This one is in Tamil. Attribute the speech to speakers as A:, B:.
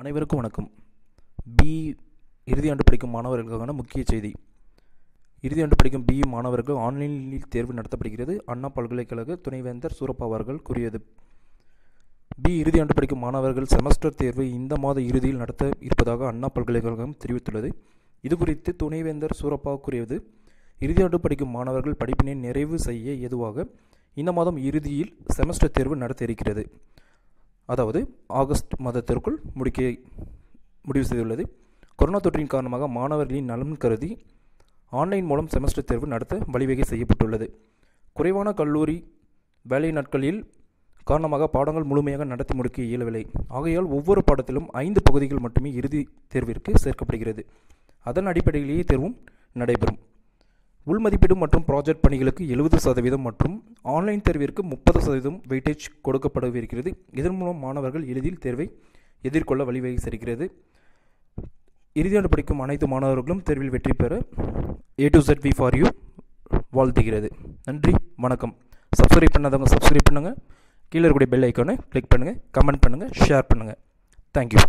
A: அனைவருக்கும் வணக்கம். பி இறுதியாண்டு படிக்கும் மாணவர்களுக்கான முக்கிய செய்தி. இறுதியாண்டு படிக்கும் பி மாணவர்கள் ஆன்லைனில் தேர்வு நடத்தப்படுகிறது. அண்ணா பல்கலைக்கழக துணைவேந்தர் சூரப்பா அவர்கள் கூறியது. பி இறுதியாண்டு படிக்கும் மாணவர்கள் செமஸ்டர் தேர்வு இந்த மாத இறுதியில் நடத்த இருப்பதாக அண்ணா பல்கலைக்கழகம் தெரிவித்துள்ளது. இது குறித்து துணைவேந்தர் சூரப்பா கூறியது. இறுதியாண்டு படிக்கும் மாணவர்கள் படிப்பினை நிறைவு செய்ய ஏதுவாக இந்த மாதம் இறுதியில் செமஸ்டர் தேர்வு நடத்த இருக்கிறது. அதாவது ஆகஸ்ட் மாதத்திற்குள் முடிக்க முடிவு செய்துள்ளது. கொரோனா தொற்றின் காரணமாக மாணவர்களின் நலன் கருதி ஆன்லைன் மூலம் செமஸ்டர் தேர்வு நடத்த வழிவகை செய்யப்பட்டுள்ளது. குறைவான கல்லூரி வேலை நாட்களில் காரணமாக பாடங்கள் முழுமையாக நடத்தி முடிக்க இயலவில்லை. ஆகையால் ஒவ்வொரு பாடத்திலும் ஐந்து பகுதிகள் மட்டுமே இறுதி தேர்விற்கு சேர்க்கப்படுகிறது. அதன் அடிப்படையிலேயே தேர்வும் நடைபெறும். உள்மதிப்பீடு மற்றும் ப்ராஜெக்ட் பணிகளுக்கு எழுபது சதவீதம் மற்றும் ஆன்லைன் தேர்விற்கு முப்பது சதவீதம் வெயிட்டேஜ் கொடுக்கப்படவிருக்கிறது இதன் மூலம் மாணவர்கள் எளிதில் தேர்வை எதிர்கொள்ள வழிவகை செய்கிறது. இறுதியாண்டு படிக்கும் அனைத்து மாணவர்களும் தேர்வில் வெற்றி பெற A to Z we for you வாழ்த்துகிறது. நன்றி வணக்கம். சப்ஸ்கிரைப் பண்ணாதவங்க சப்ஸ்கிரைப் பண்ணுங்கள் கீழே இருக்கக்கூடிய பெல் ஐக்கானை கிளிக் பண்ணுங்கள் கமெண்ட் பண்ணுங்கள் ஷேர் பண்ணுங்கள் தேங்க்யூ